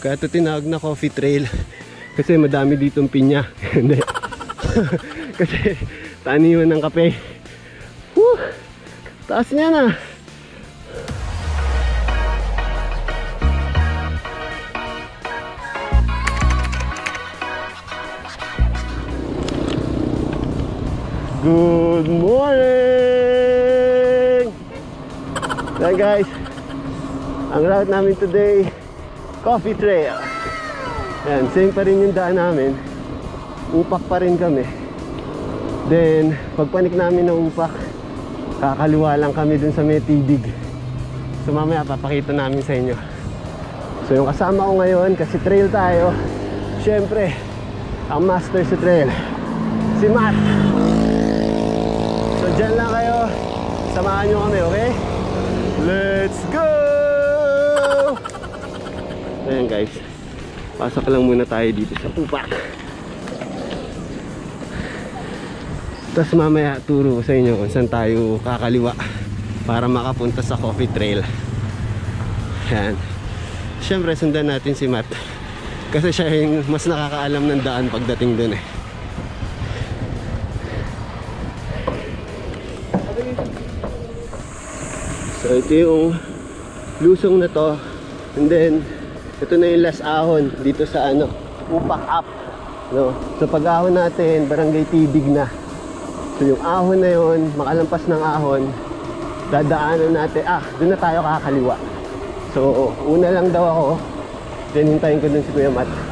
Kaya ito tinawag na coffee trail. Kasi madami ditong pinya. Kasi taniman ng kape. Woo! Taas niya na. Good morning! Then guys, ang route namin today, Coffee Trail. Yan, same pa rin yung daan namin. Upak pa rin kami. Then, pagpanik namin ng upak, kakaliwa lang kami dun sa may tibig. So mamaya papakita namin sa inyo. So yung kasama ko ngayon, kasi trail tayo, syempre, ang master sa trail, si Matt. So dyan lang kayo, samahan nyo kami, okay? Let's go! Ayan guys, pasok lang muna tayo dito sa upak. Tapos mamaya turo sa inyo kung saan tayo kakaliwa para makapunta sa coffee trail. Yan. Siyempre sundan natin si Matt. Kasi siya yung mas nakakaalam ng daan pagdating dun eh. So ito yung lusong na to. And then ito na yung last ahon dito sa ano, Upak Up. No? So pag ahon natin, barangay tibig na. So yung ahon na yon, makalampas ng ahon, dadaanan natin, ah, doon na tayo kakaliwa. So, una lang daw ako, then hintayin ko dun si Kuya Matt.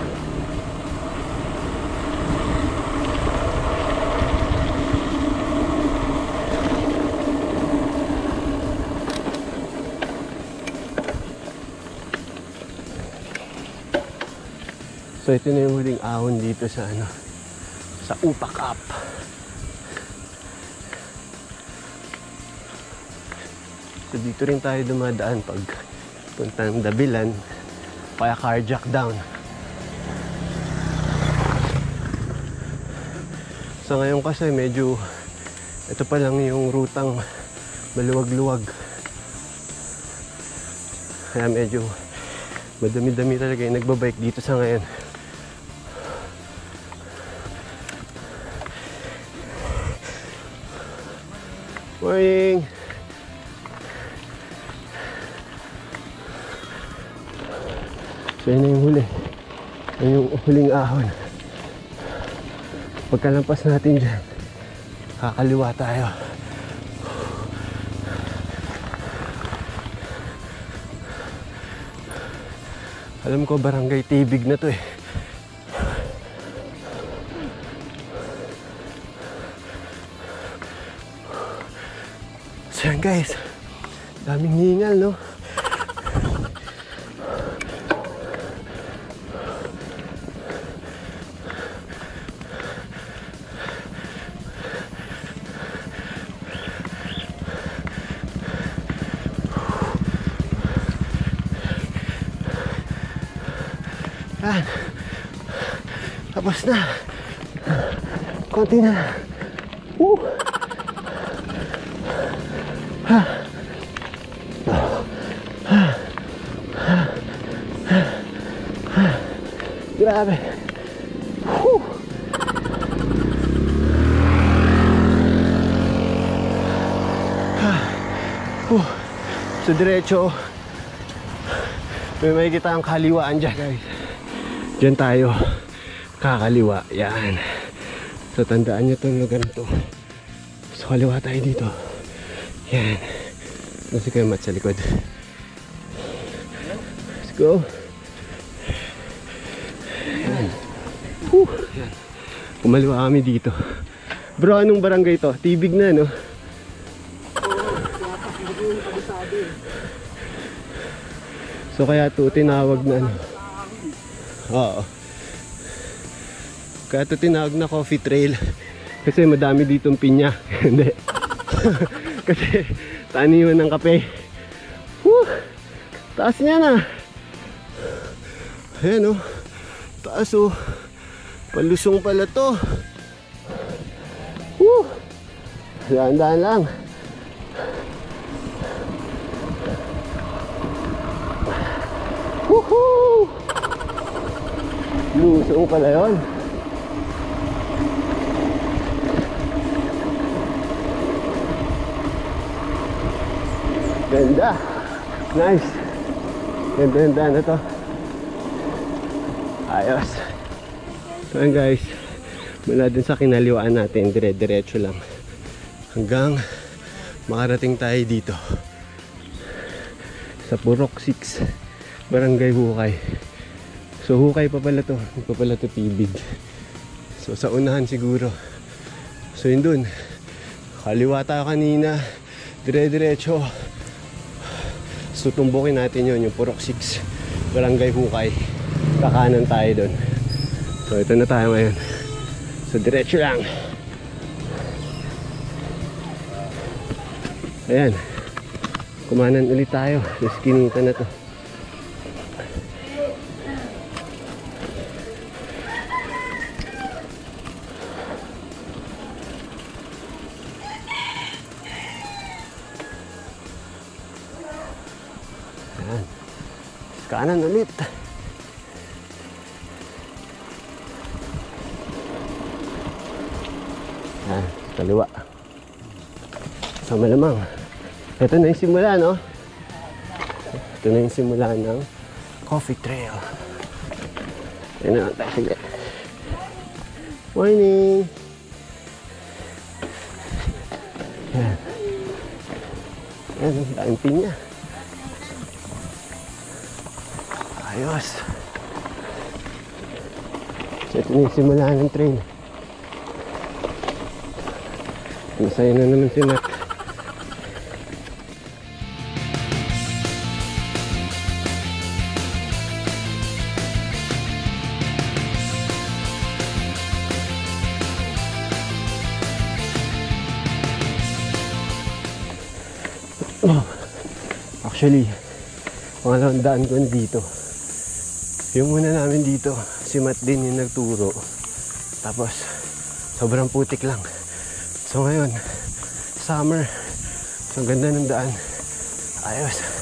So ito na yung huling ahon dito sa ano, sa Upak Up. So dito rin tayo dumadaan pag puntang Dabilan kaya carjack down. So ngayon kasi medyo ito pa lang yung rutang maluwag-luwag. Kaya medyo madami-dami talaga yung nagbabike dito sa ngayon. Morning! So yun na yung huli. Yun yung huling ahon. Pagkalampas natin dyan, kakaliwa tayo. Alam ko barangay tibig na to eh. So yan guys, daming hingal no? Yan. Tapos na. Konti na. Woo! Grabe. Ha. Woo. So diretso may makikita ang kaliwaan dyan guys Diyan tayo kakaliwa. Yan. So tandaan nyo itong lugar na to. So kaliwa tayo dito. Yan. Kasi kayo mat sa likod. Let's go. Yan. Whew. Yan. Kumaliwa kami dito. Bro, anong barangay to? Tibig na, no? So kaya to tinawag na ano. Oo. Kaya ito tinawag na coffee trail. Kasi madami ditong pinya. Hindi. Kasi taniman ng kape. Woo! Taas niya na. Ayan o. Oh. Taas o. Oh. Palusong pala to. Woo! Daan-daan lang. Woohoo! Lusong pala yun. Ganda. Nice. Ganda ganda na to. Ayos. So guys. Mula din sa kinaliwaan natin, dire-diretso lang. Hanggang makarating tayo dito. Sa Purok 6. Barangay Hukay. So hukay pa pala to. Hindi pa pala to tibig. So sa unahan siguro. So yun dun. Kaliwa tayo kanina. Dire-diretso. So tumbukin natin yun. Yung Purok 6. Barangay Hukay. Kakanan tayo dun. So ito na tayo ngayon. So diretso lang. Ayan. Kumanan ulit tayo. Sa skinita na to. Ayan. Kanan ulit. Ayan, kaliwa. So malamang. Ito na yung simula, no? Ito na yung simula ng coffee trail. Ayan na lang tayo. Sige. Morning! Ayan. Ayan, ang daming pinya. Ayos. So ito na yung simula ng train. Masaya na naman si Mac. Oh, actually, pangalawang daan ko dito. Yung muna namin dito, si Matt din yung nagturo. Tapos, sobrang putik lang. So ngayon, summer. So ang ganda ng daan. Ayos.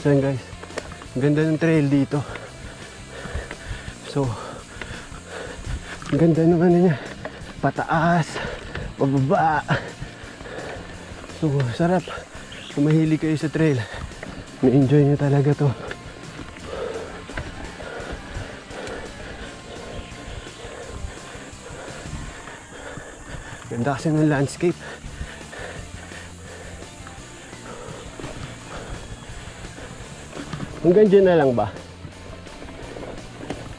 So yun guys, ganda ng trail dito. So, ganda ng ano niya, pataas, pababa. So, sarap. Kung mahilig kayo sa trail, may-enjoy nyo talaga to. Ganda kasi ng landscape. Hanggang dyan na lang ba?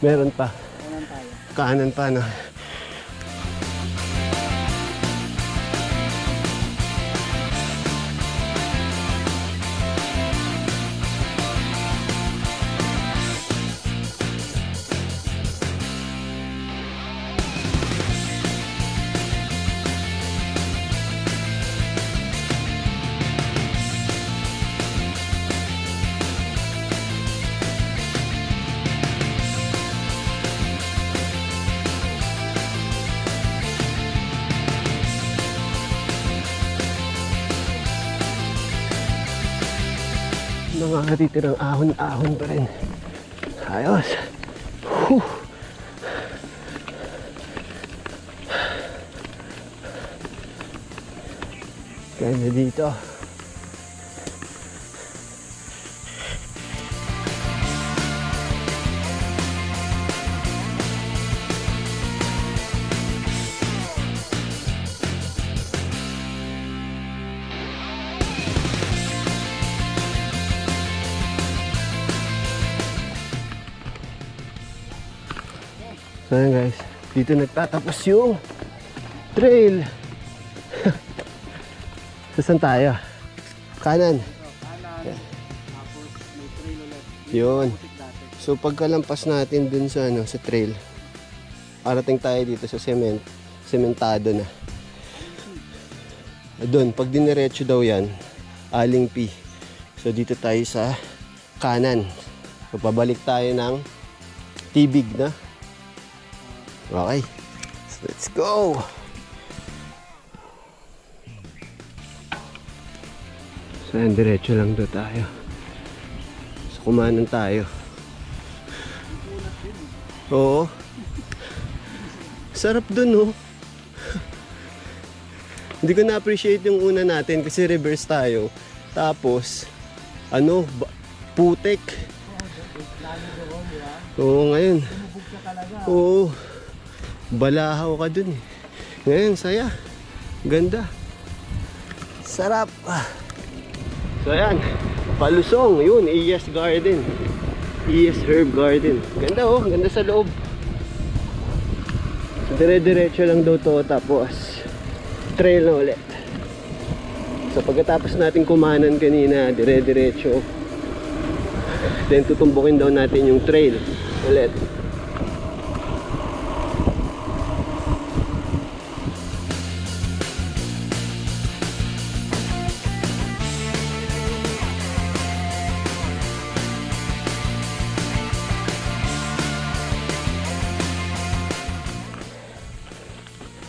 Meron pa. Kanan tayo. Kanan pa, no? Mga natitirang ahon-ahon pa rin. Ayos. Whew. Ganda dito. So yan guys, dito nagtatapos yung trail. Saan tayo? Kanan. So, kanan. Tapos may ulit. Yun. So pagkalampas natin dun sa ano sa trail, arating tayo dito sa cement, sementado na. Doon, pag diniretso daw yan, Aling P. So dito tayo sa kanan. So pabalik tayo ng tibig na. Okay. So, let's go! So yan, diretso lang daw tayo. So kumanan tayo. Oo. Sarap dun, oh. Hindi ko na-appreciate yung una natin kasi reverse tayo. Tapos, ano, putek. Oo, ngayon. Oo. Balahaw ka dun. eh. Ngayon, saya. Ganda. Sarap. So, ayan. Palusong. Yun, ES Garden. ES Herb Garden. Ganda oh, ganda sa loob. So, dire-diretso lang daw to tapos trail na ulit. So pagkatapos natin kumanan kanina, dire-diretso. Then tutumbukin daw natin yung trail ulit.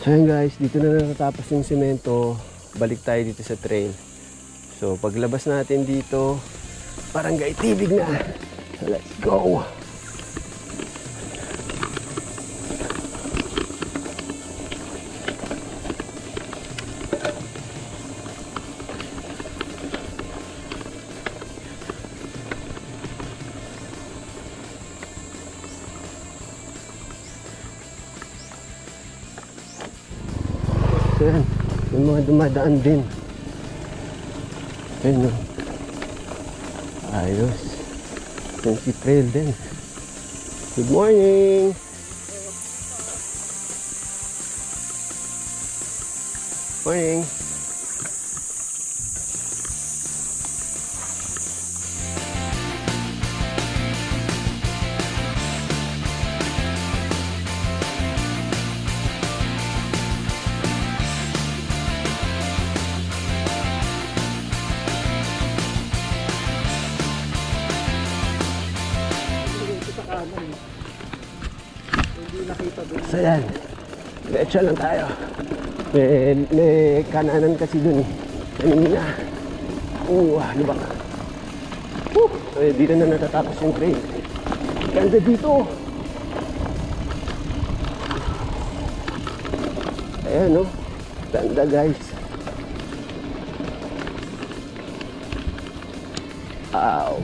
So guys, dito na natatapos yung simento. Balik tayo dito sa trail. So paglabas natin dito, barangay tibig na. So let's go! Mga dumadaan din. Ayun no. Ayos. Yan si trail din. Good morning! Morning! Diretso lang tayo. May, may kananan kasi dun eh. Kanina. Uh, lubak. Woo! Eh, dito na natatapos yung trail. Ganda dito. Ayan no. Ganda guys. Ow.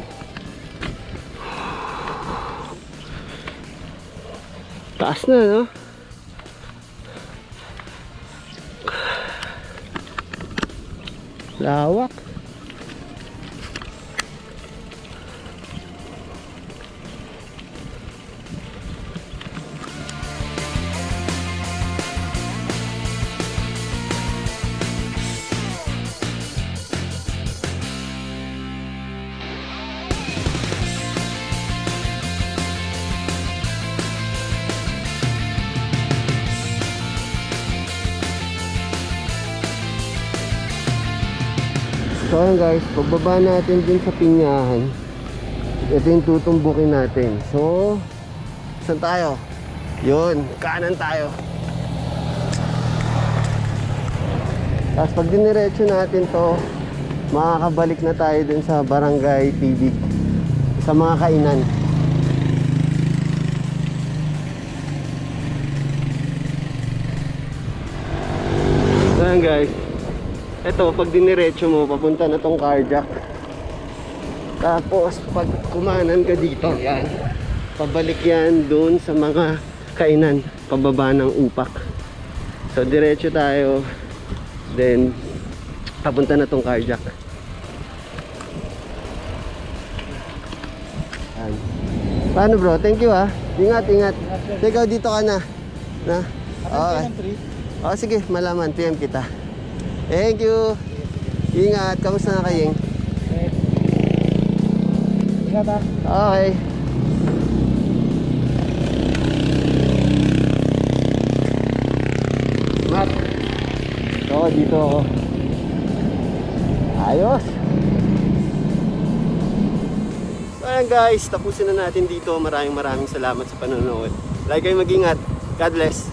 Taas na, no? Lawak. So ayan guys, pagbaba natin dun sa pinyahan Ito yung tutumbukin natin. So, saan tayo? Yun, kanan tayo. Tapos pag diniretso natin to Makakabalik na tayo dun sa barangay Tibig Sa mga kainan. So ayan guys ito, pag diniretso mo, papunta na tong carjack. Tapos, pag kumanan ka dito, yan. Pabalik yan doon sa mga kainan, pababa ng upak. So, diretso tayo. Then, papunta na tong carjack. Yan. Paano bro? Thank you ah. Ingat, ingat. Ikaw dito ka na. Na? Okay. Oh, sige, malaman. PM kita. Thank you. Ingat. Kamusta na kayeng? Ingat ha. Okay. Matt. Oo, dito ako. Ayos. So ayan guys, tapusin na natin dito. Maraming maraming salamat sa panonood. Like kayo mag-ingat. God bless.